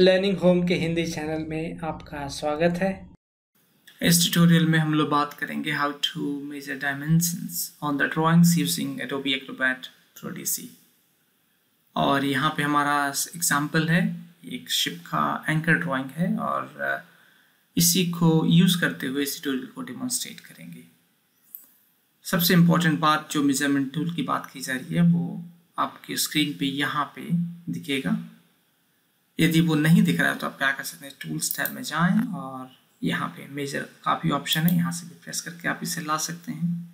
Learning home के Hindi channel में आपका स्वागत है। इस ट्यूटोरियल में हम लोग बात करेंगे how to measure dimensions on the drawings using Adobe Acrobat Pro DC और यहाँ पे हमारा एग्जांपल है, एक शिप का एंकर ड्राइंग है और इसी को यूज़ करते हुए इस ट्यूटोरियल को डिमॉन्स्ट्रेट करेंगे। सबसे इम्पोर्टेंट बात जो मेज़रमेंट टूल की बात की जा रही है, वो आपके स्क्रीन पे यहाँ पे दिखेगा। यदि वो नहीं दिख रहा है तो आप क्या कर सकते हैं? टूल्स टैब में जाएँ और यहाँ पे मेजर काफ़ी ऑप्शन है, यहाँ से भी प्रेस करके आप इसे ला सकते हैं।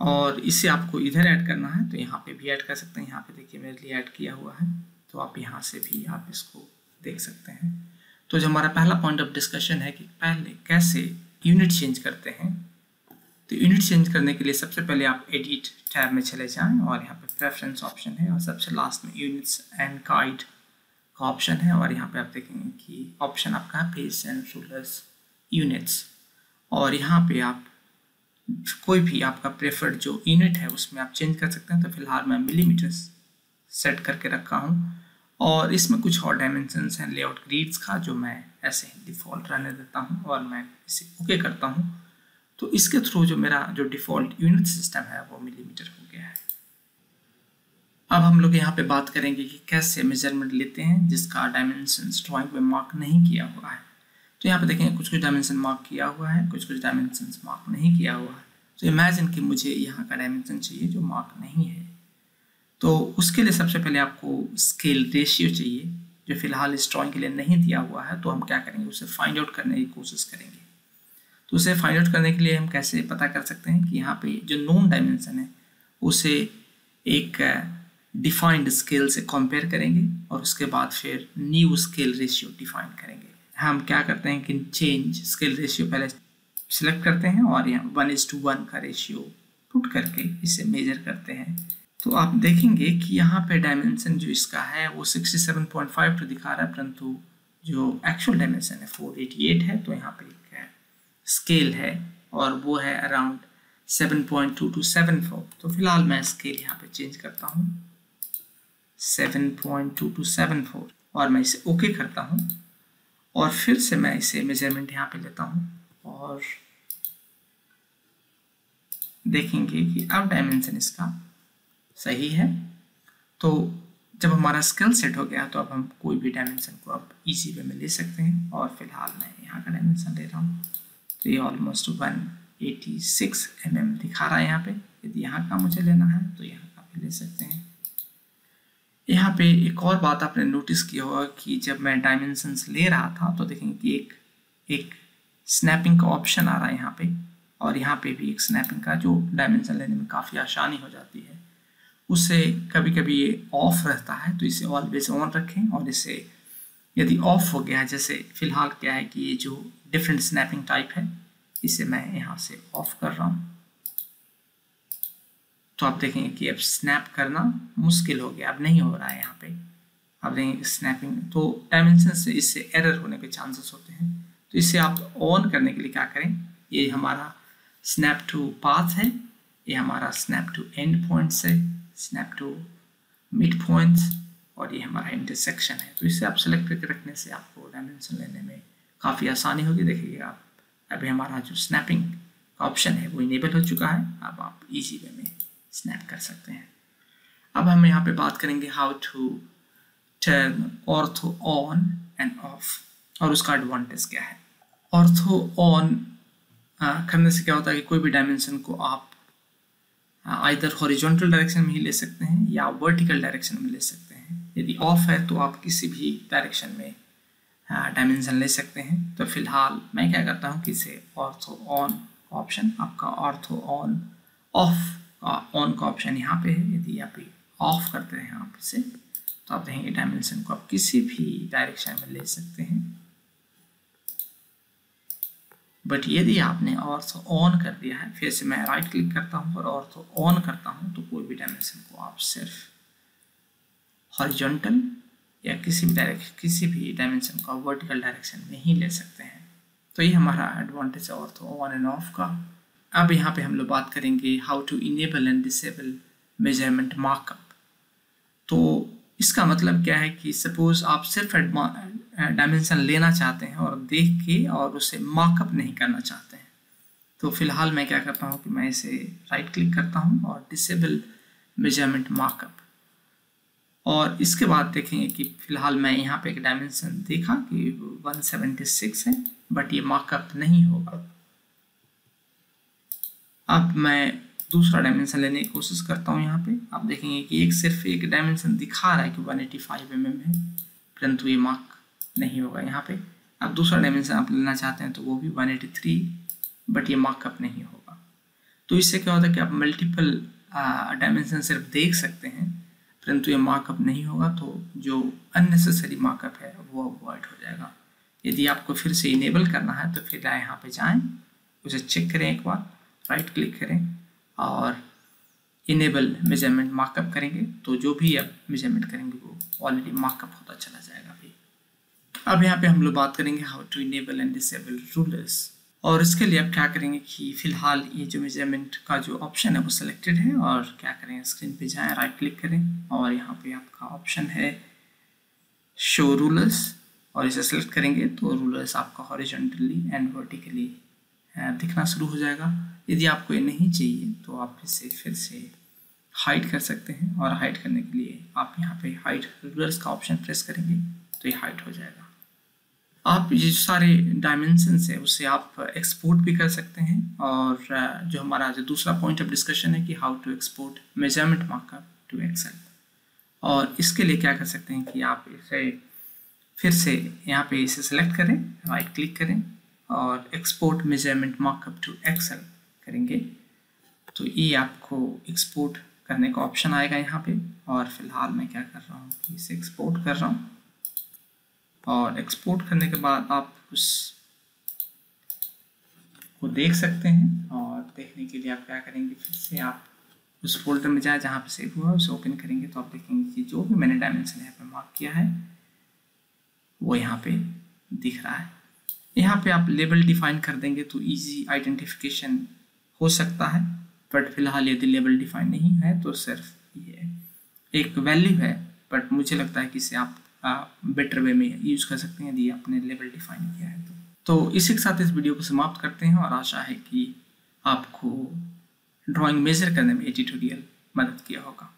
और इसे आपको इधर ऐड करना है तो यहाँ पे भी ऐड कर सकते हैं। यहाँ पे देखिए मेरे लिए ऐड किया हुआ है तो आप यहाँ से भी आप इसको देख सकते हैं। तो जो हमारा पहला पॉइंट ऑफ़ डिस्कशन है कि पहले कैसे यूनिट चेंज करते हैं तो यूनिट चेंज करने के लिए सबसे पहले आप एडिट टैब में चले जाएँ और यहाँ पे प्रेफरेंस ऑप्शन है और सबसे लास्ट में यूनिट्स एंड गाइड ऑप्शन है और यहाँ पे आप देखेंगे कि ऑप्शन आपका है पेज एंड रूलर्स यूनिट्स और यहाँ पे आप कोई भी आपका प्रेफर्ड जो यूनिट है, उसमें आप चेंज कर सकते हैं। तो फ़िलहाल मैं मिलीमीटर्स सेट करके रखा हूँ। और इसमें कुछ और डायमेंशंस हैं लेआउट ग्रीड्स का, जो मैं ऐसे डिफ़ॉल्ट रहने देता हूँ और मैं इसे ओके करता हूँ। तो इसके थ्रू जो मेरा जो डिफ़ॉल्ट यूनिट सिस्टम है, वो मिलीमीटर हो है अब हम लोग यहाँ पे बात करेंगे कि कैसे मेज़रमेंट लेते हैं, जिसका डायमेंशन ड्राइंग में मार्क नहीं किया हुआ है। तो यहाँ पे देखेंगे कुछ कुछ डायमेंशन मार्क किया हुआ है कुछ कुछ डायमेंशन मार्क नहीं किया हुआ है। तो इमेजिन कि मुझे यहाँ का डायमेंशन चाहिए जो मार्क नहीं है। तो उसके लिए सबसे पहले आपको स्केल रेशियो चाहिए, जो फ़िलहाल इस ड्राइंग के लिए नहीं दिया हुआ है तो हम क्या करेंगे, उसे फाइंड आउट करने की कोशिश करेंगे। तो उसे फाइंड आउट करने के लिए हम कैसे पता कर सकते हैं कि यहाँ पे जो नोन डायमेंशन है, उसे एक डिफाइंड स्केल से कंपेयर करेंगे और उसके बाद फिर न्यू स्केल रेशियो डिफाइन करेंगे। हम क्या करते हैं कि चेंज स्केल रेशियो पहले सिलेक्ट करते हैं और यहाँ वन इज़ टू वन का रेशियो पुट करके इसे मेजर करते हैं। तो आप देखेंगे कि यहाँ पे डायमेंशन जो इसका है, वो 67.5 तो दिखा रहा है, परंतु जो एक्चुअल डायमेंशन है 488 है तो यहाँ पे एक स्केल है और वो है अराउंड 7.2 टू 7.4 तो फ़िलहाल मैं स्केल यहाँ पे चेंज करता हूँ। 7.2 टू 7.4 और मैं इसे ओके okay करता हूँ। और फिर से मैं इसे मेज़रमेंट यहाँ पे लेता हूँ। और देखेंगे कि अब डायमेंशन इसका सही है। तो जब हमारा स्केल सेट हो गया तो अब हम कोई भी डायमेंशन को अब इजी वे में ले सकते हैं। और फ़िलहाल मैं यहाँ का डायमेंशन ले रहा हूँ। तो ये almost one eighty six m दिखा रहा है यहाँ पे। यदि यहाँ का मुझे लेना है तो यहाँ का भी ले सकते हैं। यहाँ पे एक और बात आपने नोटिस किया होगा कि जब मैं डायमेंशंस ले रहा था तो देखेंगे कि एक एक स्नैपिंग का ऑप्शन आ रहा है यहाँ पे, और यहाँ पे भी एक स्नैपिंग का जो डायमेंशन लेने में काफ़ी आसानी हो जाती है। उससे कभी कभी ये ऑफ़ रहता है तो इसे ऑलवेज ऑन रखें, और इसे यदि ऑफ़ हो गया जैसे फ़िलहाल क्या है कि ये जो डिफरेंट स्नैपिंग टाइप है, इसे मैं यहाँ से ऑफ़ कर रहा हूँ। तो आप देखेंगे कि अब स्नैप करना मुश्किल हो गया, अब नहीं हो रहा है यहाँ पे। आप देखेंगे स्नैपिंग तो डायमेंशन से इससे एरर होने के चांसेस होते हैं। तो इसे आप ऑन करने के लिए क्या करें? ये हमारा स्नैप टू पाथ है, ये हमारा स्नैप टू एंड पॉइंट्स है स्नैप टू मिड पॉइंट्स और ये हमारा इंटरसेक्शन है। तो इसे आप सेलेक्ट करके रखने से आपको डायमेंशन लेने में काफ़ी आसानी होगी। देखिए, आप, अभी हमारा जो स्नैपिंग ऑप्शन है, वो इनेबल हो चुका है। अब आप इजी वे में स्नैप कर सकते हैं। अब हम यहाँ पे बात करेंगे how to turn ortho on and off और उसका एडवांटेज क्या है। ऑर्थो ऑन करने से क्या होता है कि कोई भी डायमेंशन को आप आइधर हॉरिजॉन्टल डायरेक्शन में ही ले सकते हैं या वर्टिकल डायरेक्शन में ले सकते हैं। यदि ऑफ़ है तो आप किसी भी डायरेक्शन में डायमेंशन ले सकते हैं। तो फ़िलहाल मैं क्या करता हूँ कि इसे ऑर्थो ऑन ऑप्शन आपका ऑर्थो ऑन ऑफ़ ऑन का ऑप्शन यहाँ पे है। यदि आप ऑफ़ करते हैं आप इसे तो आप देखेंगे डायमेंशन को आप किसी भी डायरेक्शन में ले सकते हैं। बट यदि आपने ऑर्थो ऑन कर दिया है, फिर से मैं राइट क्लिक करता हूँ और ऑर्थो ऑन करता हूँ तो कोई भी डायमेंशन को आप सिर्फ़ हॉरिजॉन्टल या किसी भी डायरेक्शन किसी भी डायमेंशन को वर्टिकल डायरेक्शन में ही ले सकते हैं। तो ये हमारा एडवांटेज है ऑर्थो ऑन एंड ऑफ़ का। अब यहाँ पे हम लोग बात करेंगे how to enable and disable measurement markup तो इसका मतलब क्या है कि सपोज़ आप सिर्फ़ डायमेंशन लेना चाहते हैं और देख के और उसे मार्कअप नहीं करना चाहते हैं। तो फ़िलहाल मैं क्या करता हूँ कि मैं इसे राइट क्लिक करता हूँ और डिसेबल मेज़रमेंट मार्कअप और इसके बाद देखेंगे कि फ़िलहाल मैं यहाँ पे एक डायमेंशन देखा कि 176 है बट ये मार्कअप नहीं होगा। अब मैं दूसरा डायमेंशन लेने की कोशिश करता हूँ यहाँ पे। आप देखेंगे कि एक सिर्फ़ एक डायमेंशन दिखा रहा है कि 185 एटी फाइव एम एम है, परंतु ये मार्क नहीं होगा यहाँ पे। अब दूसरा डायमेंशन आप लेना चाहते हैं तो वो भी 183 बट ये मार्कअप नहीं होगा। तो इससे क्या होता है कि आप मल्टीपल डायमेंशन सिर्फ़ देख सकते हैं, परंतु ये मार्कअप नहीं होगा तो जो अननेसेसरी मार्कअप है वो अवॉइड हो जाएगा। यदि आपको फिर से इनेबल करना है तो फिर यहाँ पे जाएँ, उसे चेक करें एक बार। राइट क्लिक करें और इनेबल मेज़रमेंट मार्कअप करेंगे। तो जो भी आप मेज़रमेंट करेंगे, वो ऑलरेडी मार्कअप होता चला जाएगा अभी। अब यहाँ पे हम लोग बात करेंगे how to enable and disable rulers और इसके लिए आप क्या करेंगे कि फ़िलहाल ये जो मेज़रमेंट का जो ऑप्शन है, वो सिलेक्टेड है और क्या करें स्क्रीन पे जाएँ राइट क्लिक करें और यहाँ पे आपका ऑप्शन है शो रूलर्स और इसे सेलेक्ट करेंगे तो रूलर्स आपका हॉरिजॉन्टली एंड वर्टिकली दिखना शुरू हो जाएगा। यदि आपको ये नहीं चाहिए तो आप इसे फिर से हाइड कर सकते हैं और हाइड करने के लिए आप यहाँ पे हाइड रूलर्स का ऑप्शन प्रेस करेंगे तो ये हाइड हो जाएगा। आप ये सारे डायमेंशंस है, उसे आप एक्सपोर्ट भी कर सकते हैं और जो हमारा जो दूसरा पॉइंट ऑफ़ डिस्कशन है कि how to export measurement markup to Excel और इसके लिए क्या कर सकते हैं कि आप इसे फिर से यहाँ पे इसे सेलेक्ट करें राइट क्लिक करें और export measurement markup to Excel करेंगे। तो ये आपको एक्सपोर्ट करने का ऑप्शन आएगा यहाँ पे। और फ़िलहाल मैं क्या कर रहा हूँ कि इसे एक्सपोर्ट कर रहा हूँ। और एक्सपोर्ट करने के बाद आप उस को देख सकते हैं और देखने के लिए आप क्या करेंगे, फिर से आप उस फोल्डर में जाए जहाँ पे सेव हुआ उसे ओपन करेंगे तो आप देखेंगे कि जो भी मैंने डायमेंशन यहाँ पे मार्क किया है, वो यहाँ पे दिख रहा है। यहाँ पे आप लेबल डिफाइन कर देंगे तो इजी आइडेंटिफिकेशन हो सकता है बट फ़िलहाल यदि लेवल डिफाइन नहीं है तो सिर्फ़ ये एक वैल्यू है बट मुझे लगता है कि इसे आप बेटर वे में यूज़ कर सकते हैं यदि आपने लेवल डिफाइन किया है तो। तो इसी के साथ इस वीडियो को समाप्त करते हैं और आशा है कि आपको ड्राइंग मेजर करने में ये ट्यूटोरियल मदद किया होगा।